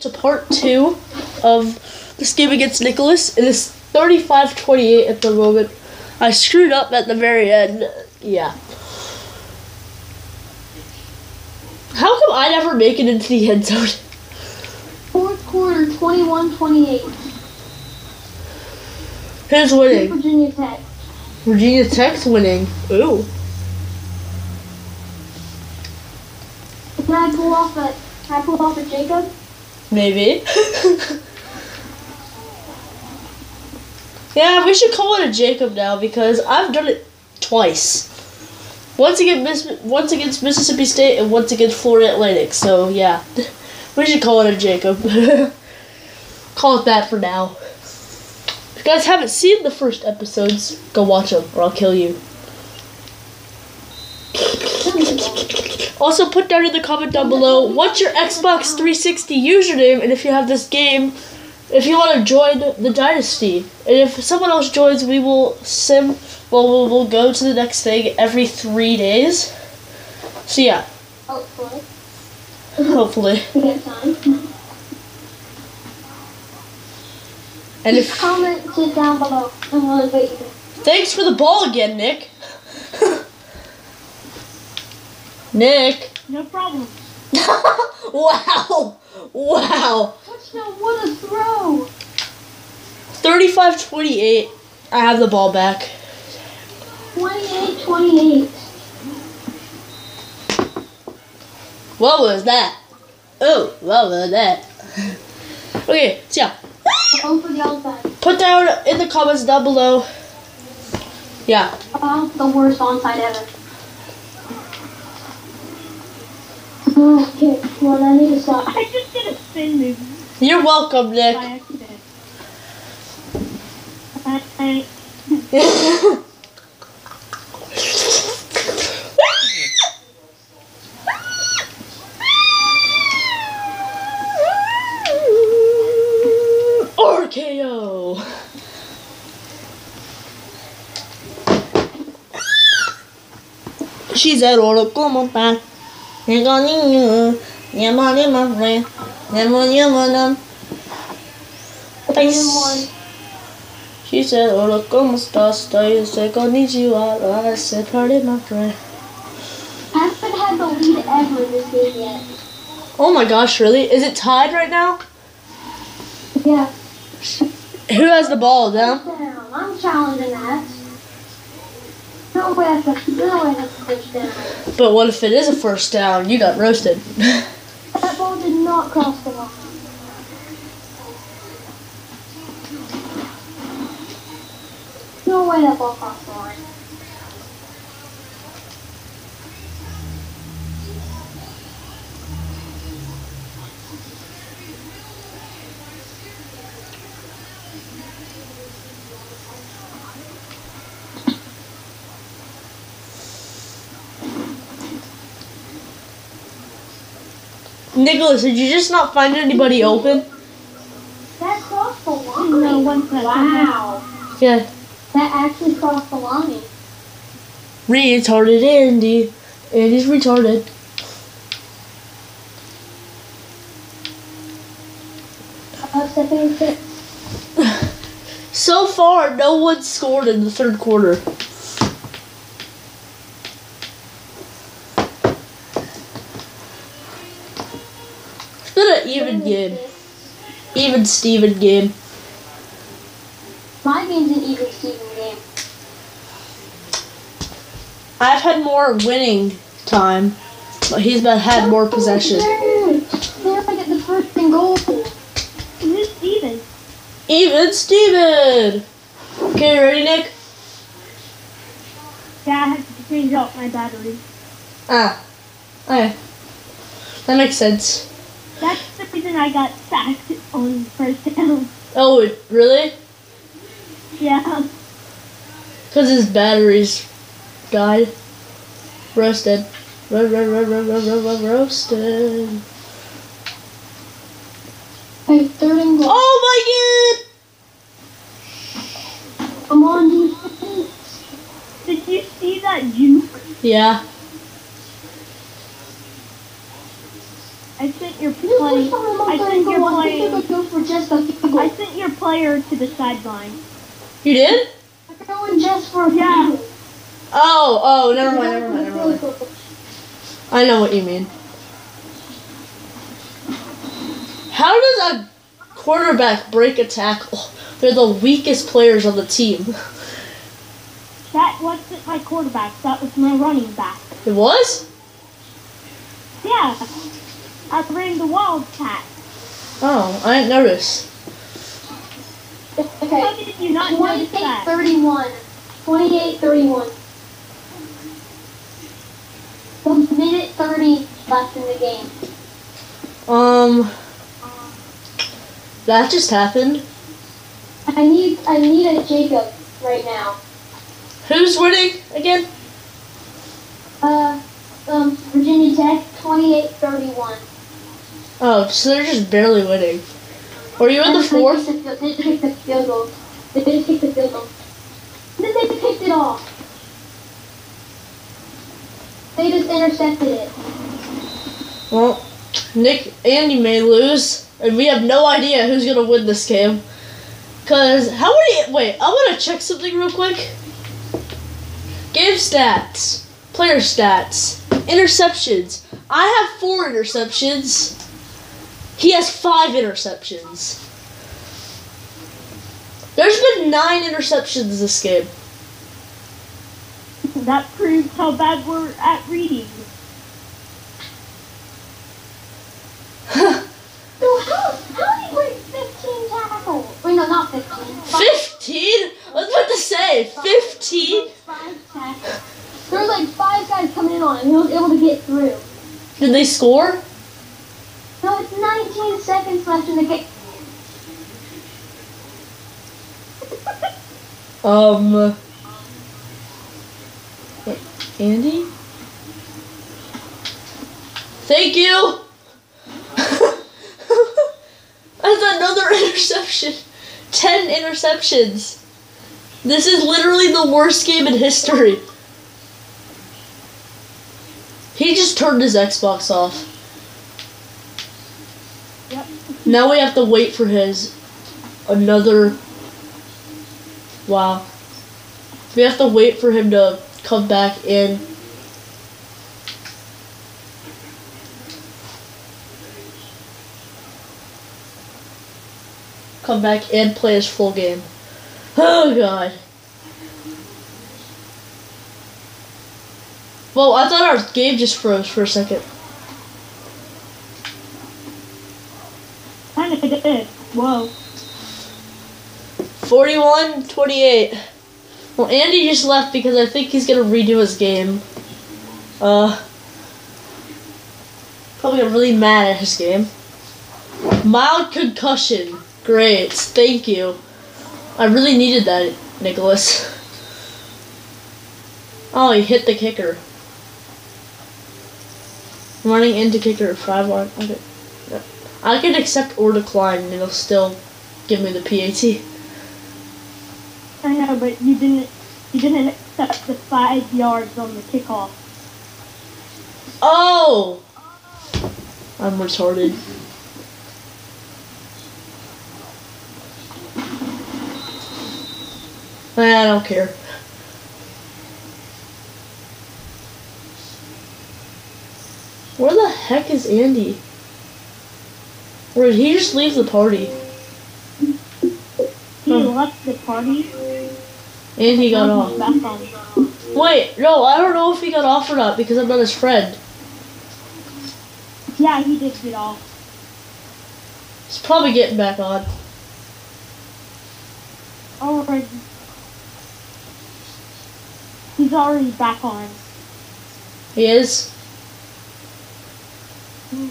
to part two of this game against Nicholas. It is 35-28 at the moment. I screwed up at the very end. Yeah. How come I never make it into the end zone? Fourth quarter, 21-28. Who's winning? Virginia Tech. Virginia Tech's winning. Ooh. Can I pull off a, can I pull off a Jacob? Maybe. yeah, we should call it a Jacob now because I've done it twice. Once against Miss, once against Mississippi State and once against Florida Atlantic. So yeah, we should call it a Jacob. call it that for now. If you guys haven't seen the first episodes, go watch them or I'll kill you. Also, put down in the comment down below what's your Xbox 360 username, and if you have this game, if you want to join the Dynasty. And if someone else joins, we will sim. Well, we'll, we'll go to the next thing every three days. So yeah, Hopefully. hopefully. We get time. And if Comment down below. Thanks for the ball again, Nick. Nick. No problem. wow. Wow. Touchdown, what a throw! 35-28. I have the ball back. 28-28. What was that? Oh, what was that? okay, so yeah, Go the onside. put down in the comments down below. Yeah, About the worst onside ever. Okay, well I need to stop. I just did a spin move you're welcome, by Nick. accident. I, I, RKO. She said, "Hola, cómo está? Llegó niño, llama de más re, llama llama Three and one. She said, Hola, ¿cómo estás? I said, konnichiwa. I said, pardon my friend. Haven't had the lead ever in this game yet. Oh my gosh, really? Is it tied right now? Yeah. Who has the ball? Down. I'm challenging that. No way no way. But what if it is a first down? You got roasted. That ball did not cross the line. No way that ball crossed the line. Nicholas, did you just not find anybody open? That crossed the line. No, one second. Wow. Yeah. That actually crossed the line. Retarded Andy. Andy's retarded. Uh, second six. So far, no one scored in the third quarter. Game. Even Steven game. My game's an even Steven game. I've had more winning time, but he's been, had more possession. There, I get the first goal. who's Steven? Even Steven! Okay, ready, Nick? Yeah, I have to change out my battery. Ah. Okay. That makes sense. That's reason I got sacked on first down. Oh, really? Yeah. Because his batteries died. Roasted. Ro- ro- ro- ro- ro- ro- ro- roasted. Hey, third and goal. Oh I'm on defense. Did you see that juke? Yeah. I sent your This play. is from the I sent and your goal. go for just a. I sent your player to the sideline. You did? I'm going just for a Yeah. goal. Oh, oh, never mind, never mind, never mind. I know what you mean. How does a quarterback break a tackle? They're the weakest players on the team. That wasn't my quarterback. That was my running back. It was? Yeah. I ran the Wildcat. Oh, I didn't notice. How Okay. did you not notice 28 that? 31. 28 31. A minute 30 left in the game. Um, that just happened. I need I need a Jacob right now. Who's winning again? Uh, um, Virginia Tech 28 31. Oh, so they're just barely winning. Were you in the fourth? They didn't kick the field goal. They didn't kick the field goal. Then they kicked it off. They just intercepted it. Well, Nick, Andy may lose, and we have no idea who's gonna win this game. Cause how many? Wait, I want to check something real quick. Game stats, player stats, interceptions. I have four interceptions. He has five interceptions. There's been nine interceptions this game. That proves how bad we're at reading. So how how did he break 15 tackles? Wait, no, not 15. 15? I was about to say 15. Five tackles. There were like five guys coming in on him. He was able to get through. Did they score? No, it's 19 seconds left in the game. Um. Andy? Thank you! That's another interception. Ten interceptions. This is literally the worst game in history. He just turned his Xbox off. Now we have to wait for his another. Wow. We have to wait for him to come back in. Come back and play his full game. Oh god. Well, I thought our game just froze for a second. Whoa. 41 28. Well, Andy just left because I think he's gonna redo his game. Uh, probably got really mad at his game. Mild concussion. Great. Thank you. I really needed that, Nicholas. Oh, he hit the kicker. Running into kicker. Five one. Okay. Yeah. I can accept or decline, and it'll still give me the PAT. I know, but you didn't. You didn't accept the five yards on the kickoff. Oh! I'm retarded. I don't care. Where the heck is Andy? Or did he just leave the party? He Huh. left the party. And he got off. he's Back on. Wait, no, I don't know if he got off or not because I'm not his friend. Yeah, he did get off. He's probably getting back on. Already. He's already back on. He is? Mm.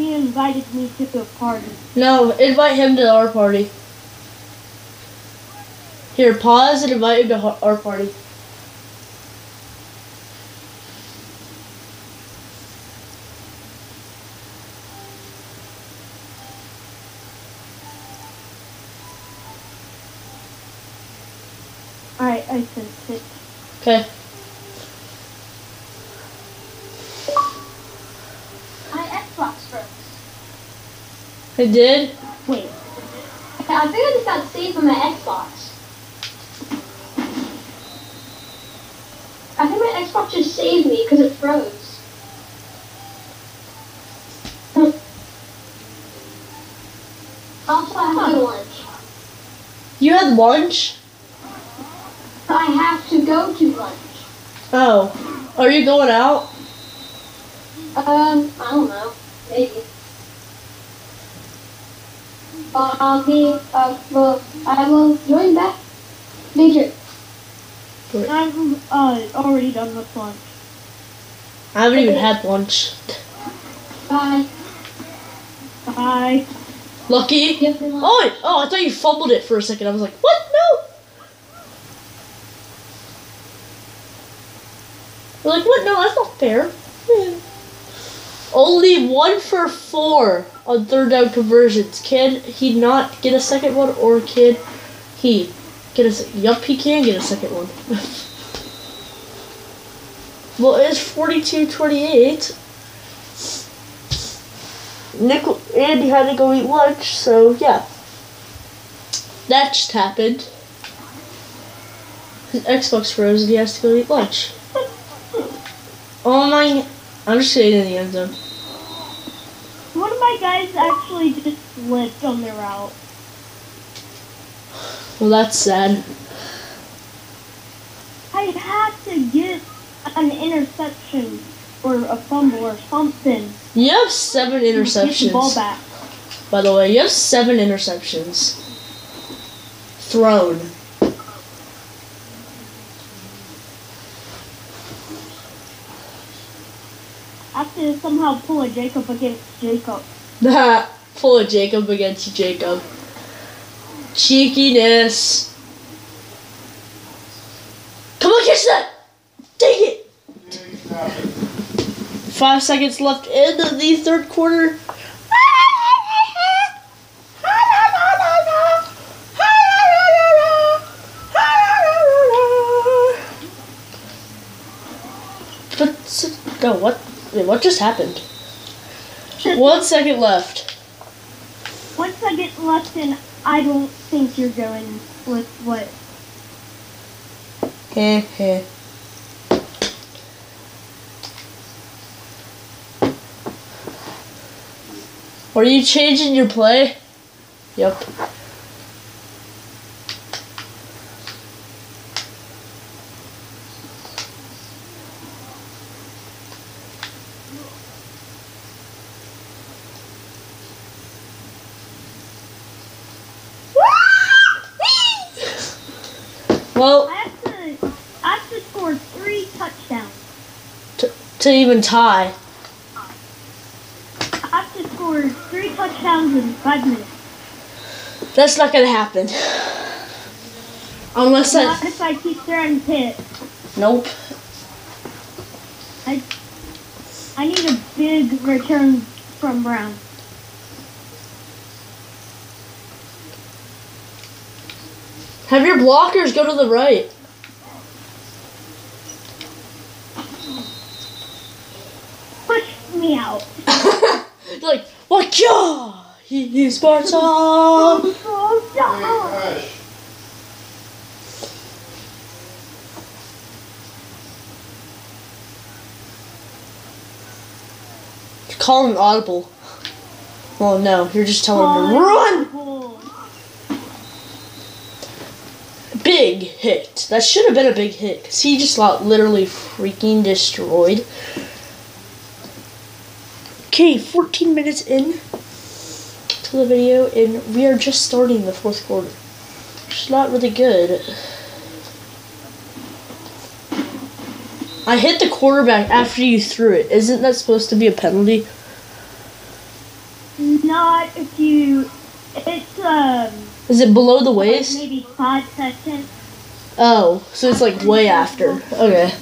He invited me to the party. No, invite him to our party. Here, pause and invite him to our party. Alright, I sent it. Okay. My Xbox froze. It did? Wait, I think I just got saved from my Xbox. I think my Xbox just saved me because it froze. Also, I have to lunch. You had lunch? I have to go to lunch. Oh. Are you going out? Um, I don't know. Maybe. Uh, I'll be, uh, well, I will join back later. I've uh, already done with lunch. I haven't even had lunch. Bye. Bye. Lucky? You have to lunch. Oh, oh, I thought you fumbled it for a second. I was like, what? No. We're like, what? No, that's not fair. Hmm. Only one for four on third down conversions. Can he not get a second one, or can he get a? Yup, he can get a second one. well, it's 42-28. Nick Andy had to go eat lunch, so yeah. That just happened. His Xbox froze and he has to go eat lunch. Oh my I'm just getting in the end zone. One of my guys actually just slipped on their route. Well that's sad. I had to get an interception or a fumble or something. You have seven to Get the ball interceptions. back. By the way, you have seven interceptions. Thrown. I have to somehow pull a Jacob against Jacob. Nah, pull a Jacob against Jacob. Cheekiness. Come on, catch that! Dang it! Five seconds left in the third quarter. But no, what? Wait, what just happened? One second left. One second left, and I don't think you're going with what. Heh heh. Are you changing your play? Yep. Well, I have to. I have to score three touchdowns. To even tie. I have to score three touchdowns in five minutes. That's not gonna happen. Unless Not I. if I keep throwing pit. Nope. I. I need a big return from Brown. Have your blockers go to the right. Me out. Like, what ya? He, he's Sparta. No. Call an audible. Well, no, you're just telling him to run. Big hit. That should have been a big hit because he just got literally freaking destroyed. Okay, 14 minutes in to the video, and we are just starting the fourth quarter. Which is not really good. I hit the quarterback after you threw it. Isn't that supposed to be a penalty? Not if you. It's um Is it below the like waist? maybe five seconds. Oh, so it's like way after. Okay.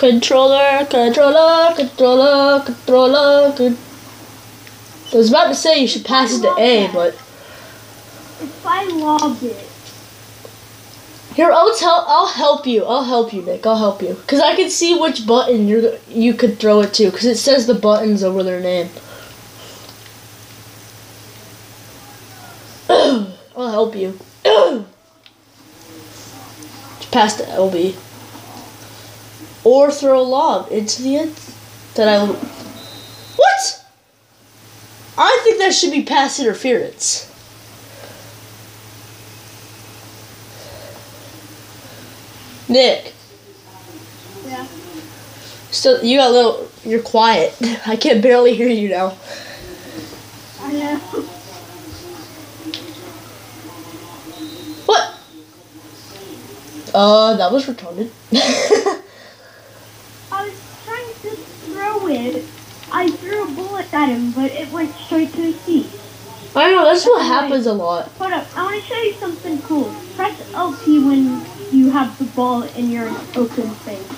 Controller, controller, controller, controller. controller. I was about to say you should pass it to A, that. but. If I log it. Here, I'll tell. I'll help you. I'll help you, Nick. I'll help you, cause I can see which button you you could throw it to, cause it says the buttons over their name. I'll help you. Just pass the LB. Or throw a lob into the end. That I. What? I think that should be pass interference. Nick, Yeah. So you got a little. You're quiet. I can barely hear you now. I know. What? Uh, that was retarded. I was trying to throw it. I threw a bullet at him, but it went straight to his feet. I know that's what happens a lot. Hold up, I want to show you something cool. Press LT when you have the ball in your open space.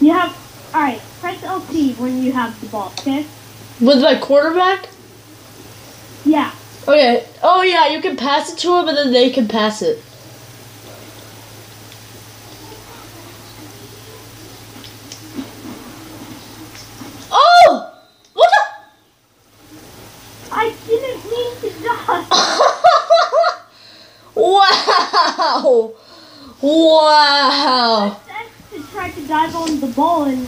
You have, alright, press LT when you have the ball, okay? With my quarterback? Yeah. Okay. Oh yeah, you can pass it to him and then they can pass it. Oh! What I didn't mean to dodge. the? wow! Wow! He tried to dive on the ball and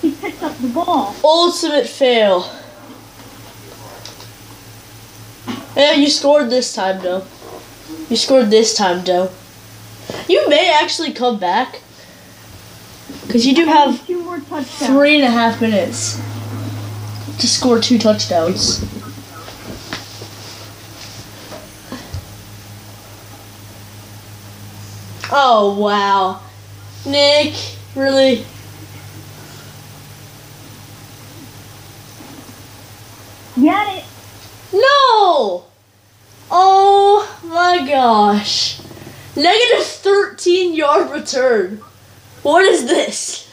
he picked up the ball. Ultimate fail. Yeah, you scored this time, though. You scored this time, though. You may actually come back. Because you do have three and a half minutes to score two touchdowns. Oh, wow. Nick, really? Got it? No! Oh my gosh. Negative 13 yard return. What is this?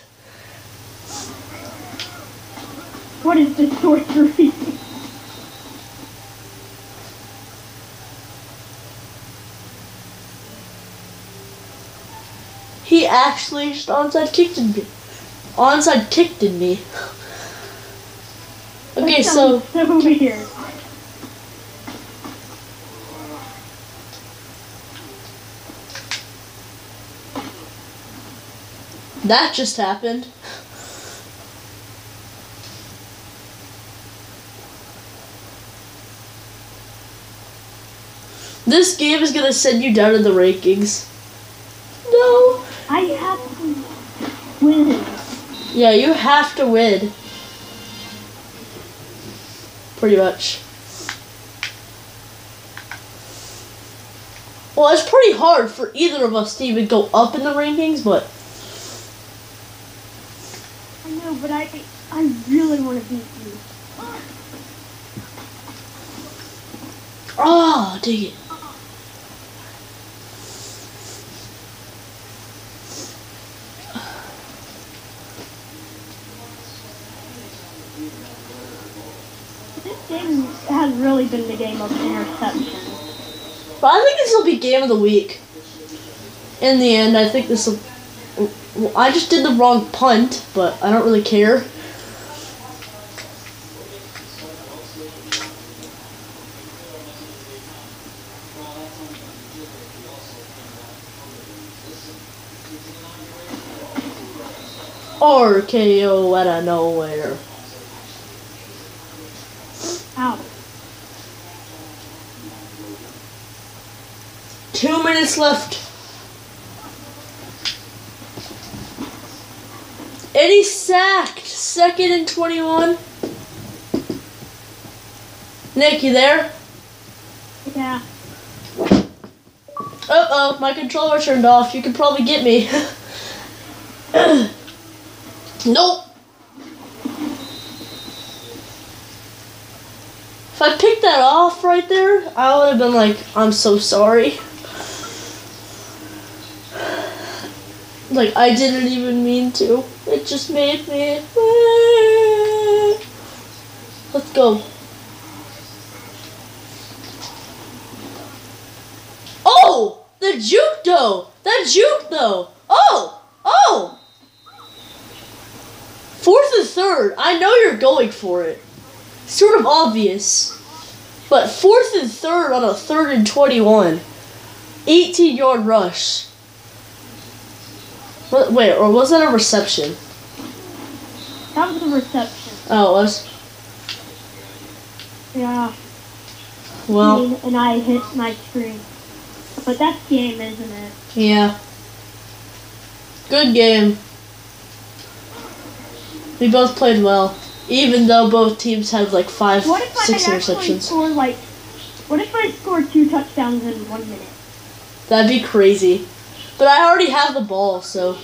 What is this sorcery? He actually just onside kicked in me. Onside kicked in me. Okay, so so weird. that just happened. This game is gonna send you down in the rankings. No. I have to win. Yeah, you have to win. Pretty much. Well, it's pretty hard for either of us to even go up in the rankings, but I know, but I I really want to beat you. oh, dang it. This game has been the game of interceptions. But I think this will be game of the week. In the end, I think this will. Well, I just did the wrong punt, but I don't really care. RKO out of nowhere. Ow. Two minutes left. And he's sacked. Second and 21. Nick, you there? Yeah. Uh oh, my controller turned off. You can probably get me. nope. If I picked that off right there, I would have been like, I'm so sorry. Like, I didn't even mean to. It just made me. Let's go. Oh! The juke though! That juke though! Oh! Oh! Fourth and third. I know you're going for it. sort of obvious. But fourth and third on a third and 21. 18 yard rush. What, wait, or was that a reception? That was a reception. Oh, it was. Yeah. Well, Me and I hit my screen. But that's game, isn't it? yeah. Good game. We both played well. Even though both teams had like five, What if six interceptions. score like? What if I scored two touchdowns in one minute? That'd be crazy. But I already have the ball, so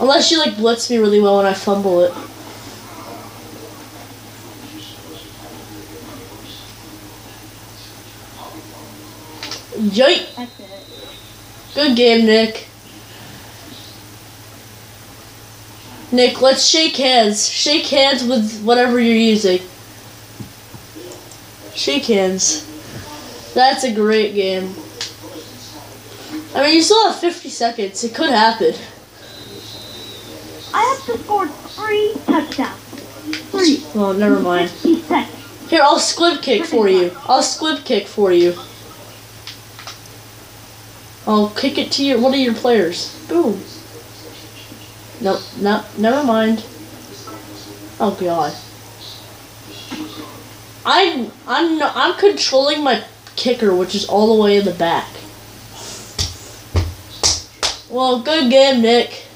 unless you like blitz me really well and I fumble it. It. Good game, Nick. Nick, let's shake hands. Shake hands with whatever you're using. Shake hands. That's a great game. I mean, you still have 50 seconds. It could happen. I have to score three touchdowns. Three. Oh, never mind. Here, I'll squib kick for you. I'll squib kick for you. I'll kick it to your one of your players. Boom. Nope, no, never mind. Oh god. I'm I'm I'm controlling my kicker, which is all the way in the back. Well, good game, Nick.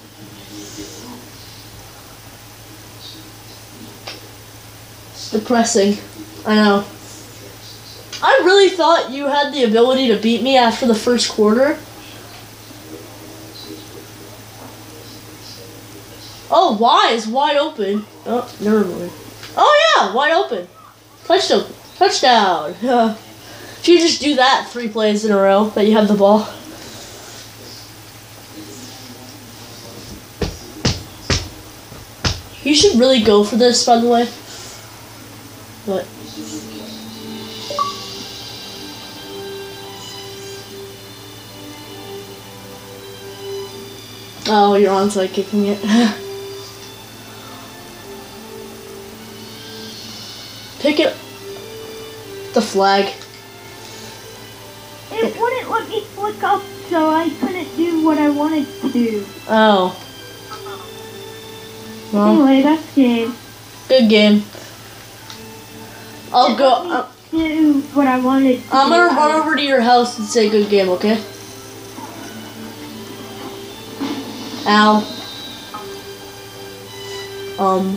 It's depressing. I know. I really thought you had the ability to beat me after the first quarter. Oh, Y is wide open. Oh, never mind. Oh yeah, wide open. Touchdown. Touchdown. if you just do that three plays in a row that you have the ball. You should really go for this, by the way. But Oh, you're onside kicking it. Pick it. The flag. It wouldn't let me flick up, so I couldn't do what I wanted to do. Oh. Well, Anyway, that's game. good game. I'll It go. uh, do what I wanted. To I'm gonna run over to your house and say good game, okay? Ow. Um,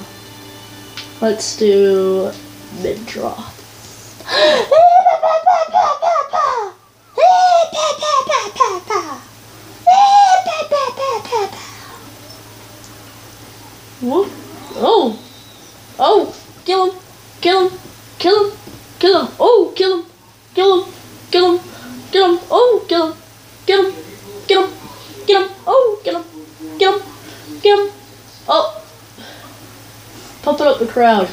let's do mid draw. Whoop. Oh. Oh. Kill him. Kill him. Kill him. Kill him. Oh, kill him. Kill him. Kill him. Kill him. Oh, kill him. Kill him. Kill him. Kill him. Oh, kill him. Kill him. Kill him. Oh. Pumping up the crowd.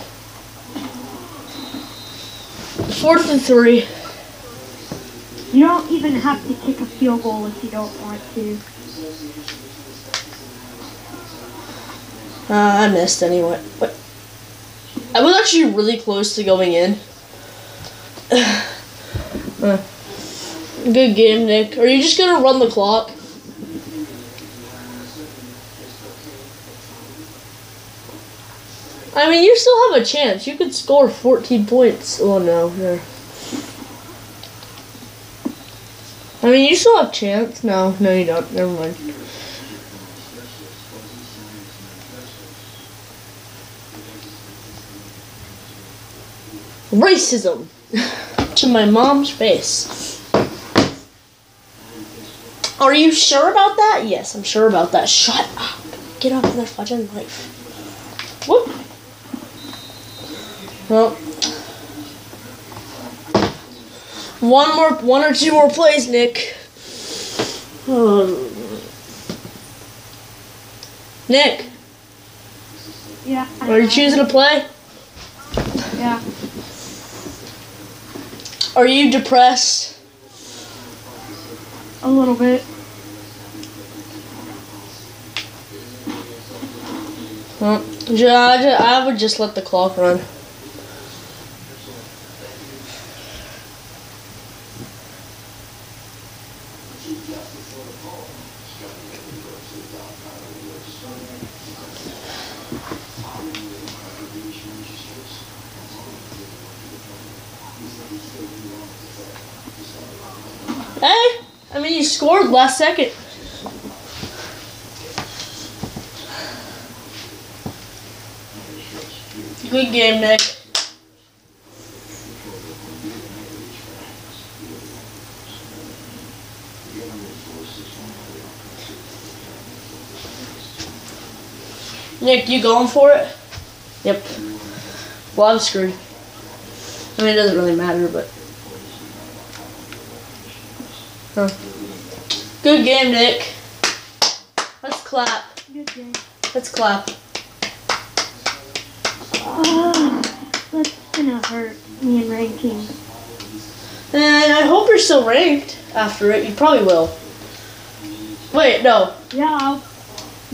Fourth and three. You don't even have to kick a field goal if you don't want to. Uh, I missed anyway. But I was actually really close to going in. Uh, Good game, Nick. Are you just gonna run the clock? I mean, you still have a chance. You could score 14 points. Oh no, no. I mean, you still have a chance. No, no, you don't. Never mind. Racism to my mom's face. Are you sure about that? Yes, I'm sure about that. Shut up. Get off of their fudging life. Whoop. Well, one more, one or two more plays, Nick. Um, Nick, Yeah. Are you choosing to play? Yeah. Are you depressed? A little bit. Well, ju- I ju- I would just let the clock run. mean, you scored last second. Good game, Nick. Nick, you going for it? Yep. Well, I'm screwed. I mean, it doesn't really matter, but. Huh. Good game, Nick. Let's clap. Good game. Let's clap. Oh, that's gonna hurt me in ranking. And I hope you're still ranked after it. You probably will. Wait, no. Yeah, I'll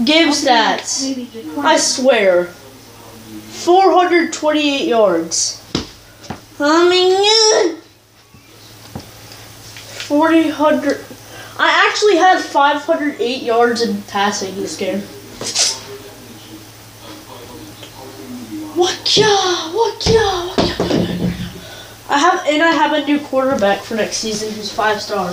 Game I'll stats. I swear. 428 yards. I mean, 40, 100. I actually had 508 yards in passing this game. Yeah, what yeah. I have and I have a new quarterback for next season who's five star.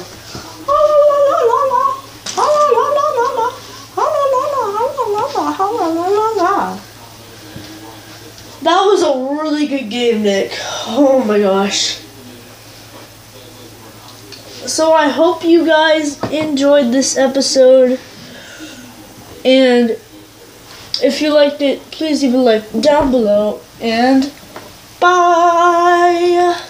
That was a really good game, Nick. Oh my gosh so I hope you guys enjoyed this episode. And if you liked it, please leave a like down below. And bye!